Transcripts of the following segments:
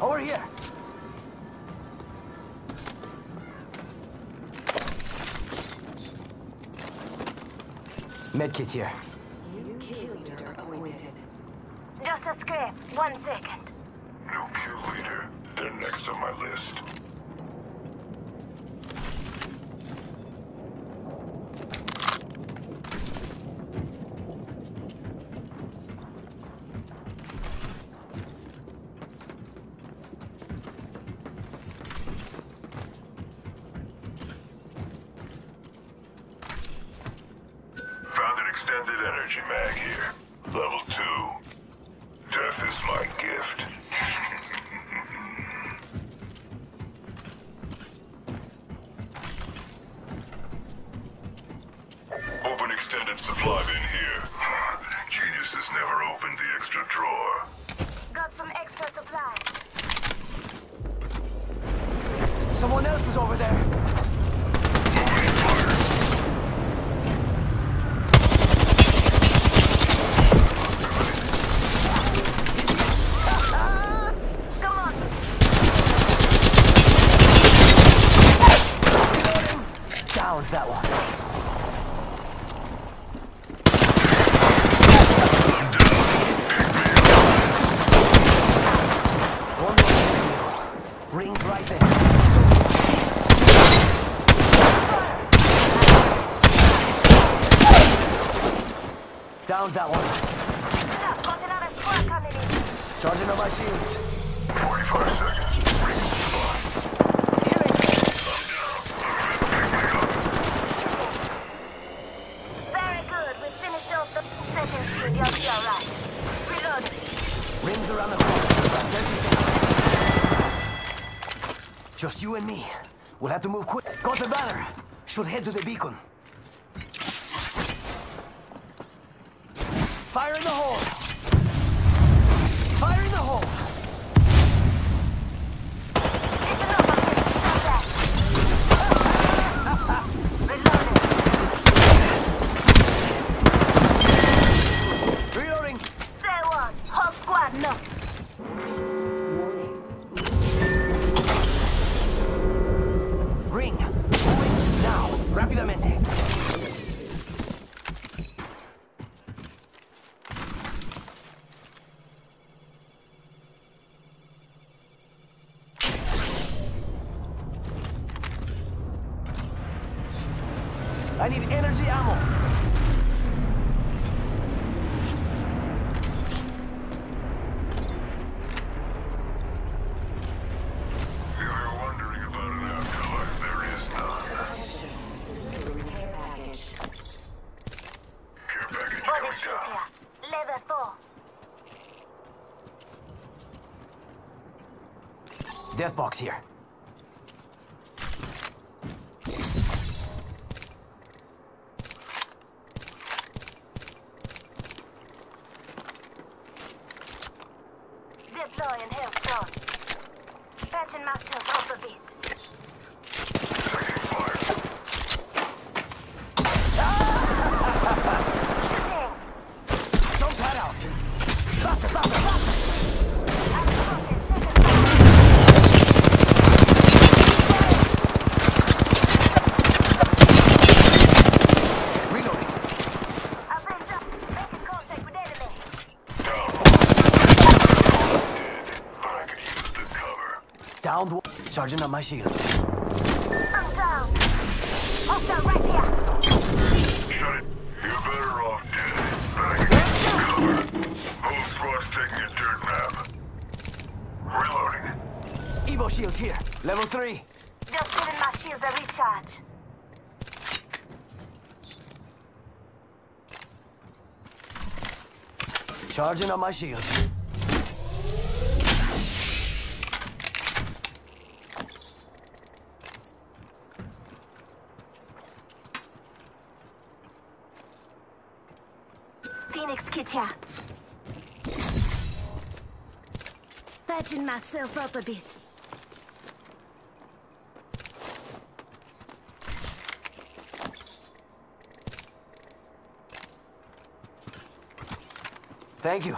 over here. Medkit here. Just a scrape. One second. New kill leader. They're next on my list. Open extended supply bin here. Genius has never opened the extra drawer. Got some extra supply. Someone else is over there. Opening fire. Come on. Down that one. One more. Rings right there. That one. Listen up. Got another squad coming in. Charging on my shields. 45 seconds. Ring supply. Healing. Very good. We finish off the second. You'll be alright. Reload. Rings around the corner. About 30 seconds. Just you and me. We'll have to move quick. Got the banner. Should head to the beacon. Down. here. Level four. Death box here. Deploying health zone. Patching myself up a bit. Taking fire. Shooting. Don't cut out! Faster, faster, faster! I'm spotted. Second fire. Reloading! I've been up. Making contact with enemy. Down one. Dead, but I could use the cover. Charging on my shields. I'm down. Hostile right here. Shut it. You're better off dead, but I can use the cover. Whole squad's taking a dirt nap. Reloading. Evo shield here. Level 3. Just giving my shields a recharge. Charging on my shield. Kit. Patching myself up a bit. Thank you.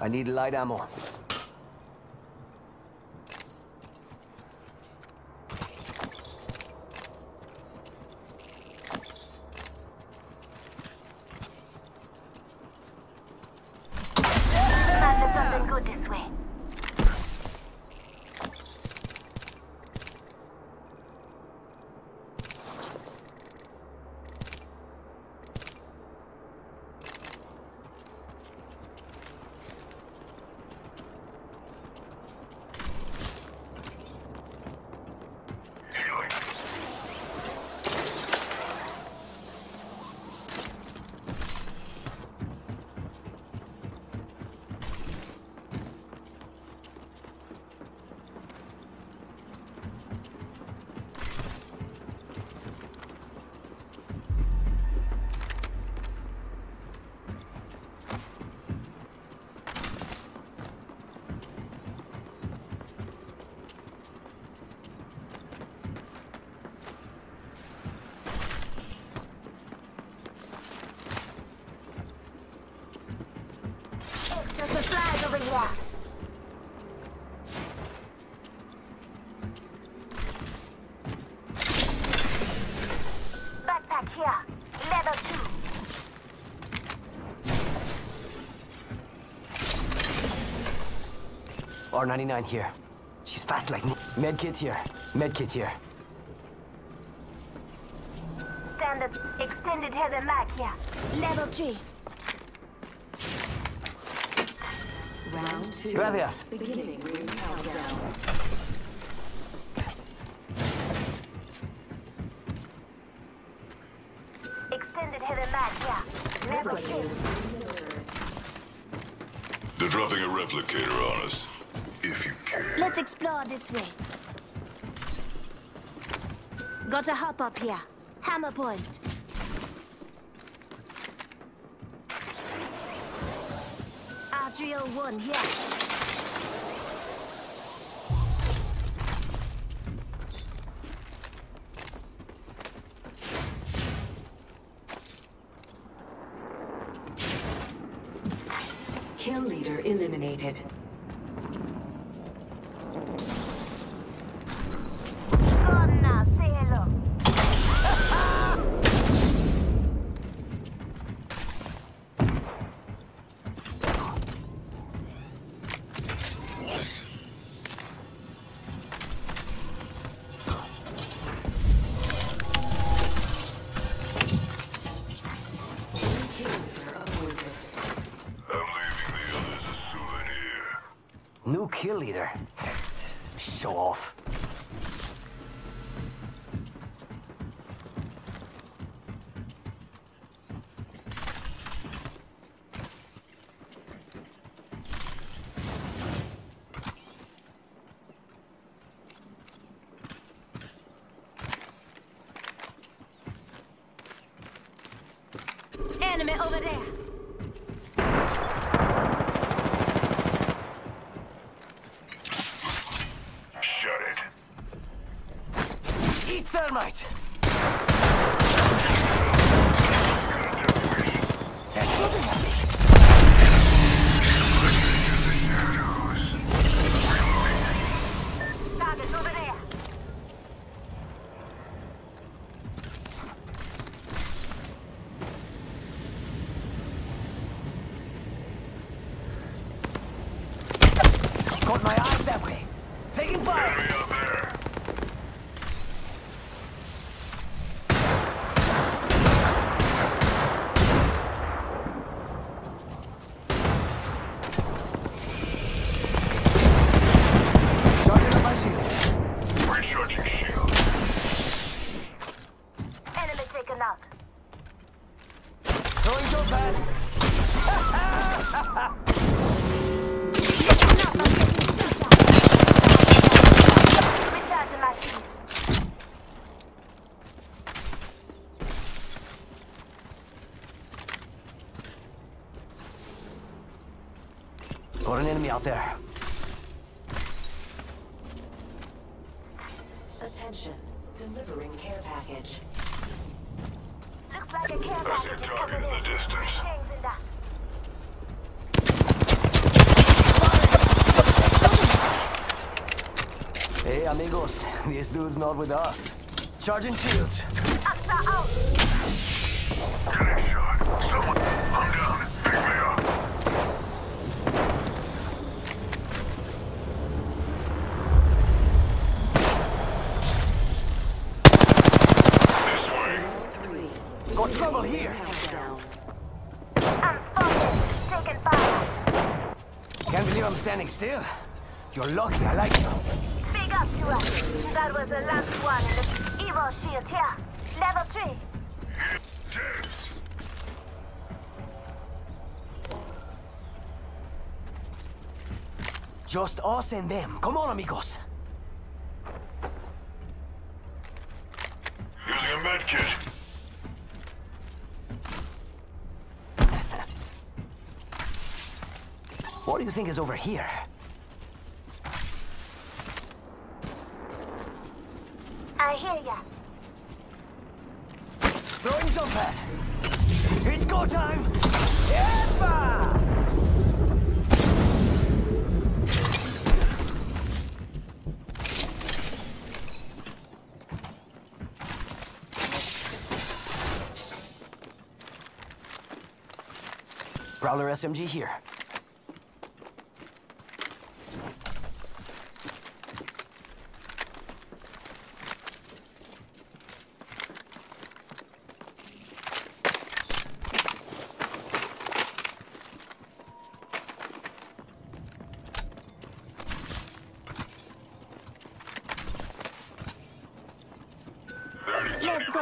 I need light ammo. Time for something good this way. R99 here. She's fast like me. Medkit here. Medkit here. Standard extended heavy mag here. Level three. Round two. Gracias. Beginning countdown. Extended heavy mag here. Level two. They're dropping a replicator on us. Let's explore this way. Got a hop up here. Hammer point. Adriel 1 here. Kill leader eliminated. Kill leader. Show off. Enemy over there. Shut it. Eat thermite! They're shooting at! Enemy out there. Attention. Delivering care package. Looks like a care I see a package is coming in in. the distance. Things in that. Hey, amigos. This dude's not with us. Charging shields. Asta out. Getting shot. Someone. I'm down. Pick me up. This way. Three. Got trouble here. Countdown. I'm spotted. Taking fire. Can't believe I'm standing still. You're lucky. I like you. Big up to us. That was the last one in the Evo shield here. Level 3. Devs. Just us and them. Come on, amigos. Do you think is over here? I hear ya. Throwing jump pad. It's go time. Yepa! Prowler SMG here.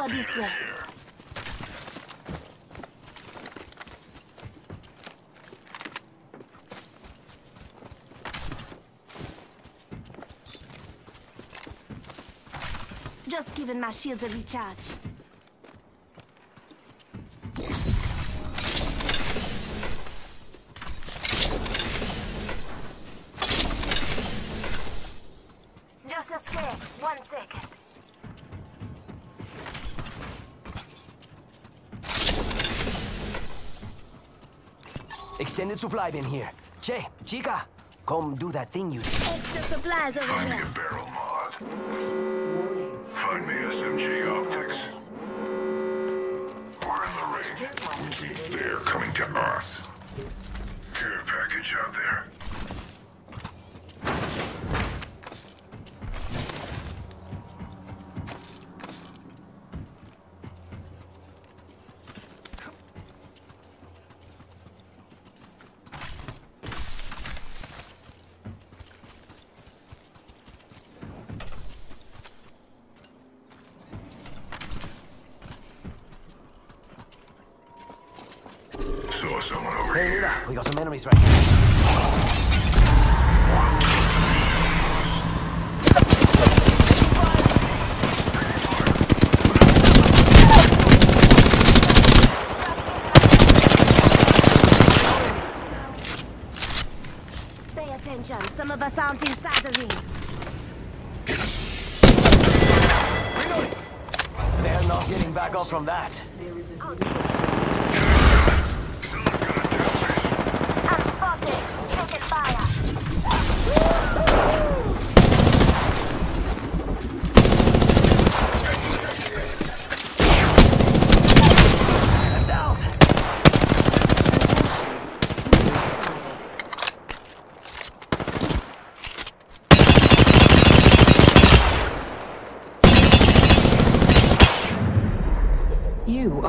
This way. Just giving my shields a recharge. Extended supply bin here. Che, chica, come do that thing you did. Extra supplies over Find me a barrel mod. Find me SMG optics. We're in the ring, which means they're coming to us. Care package out there. Got some enemies right here. Attention. Some of us aren't inside the ring. They're not getting back up from that. There is a Someone's gonna tell me. I'm spotted. Taking fire. I'm down. You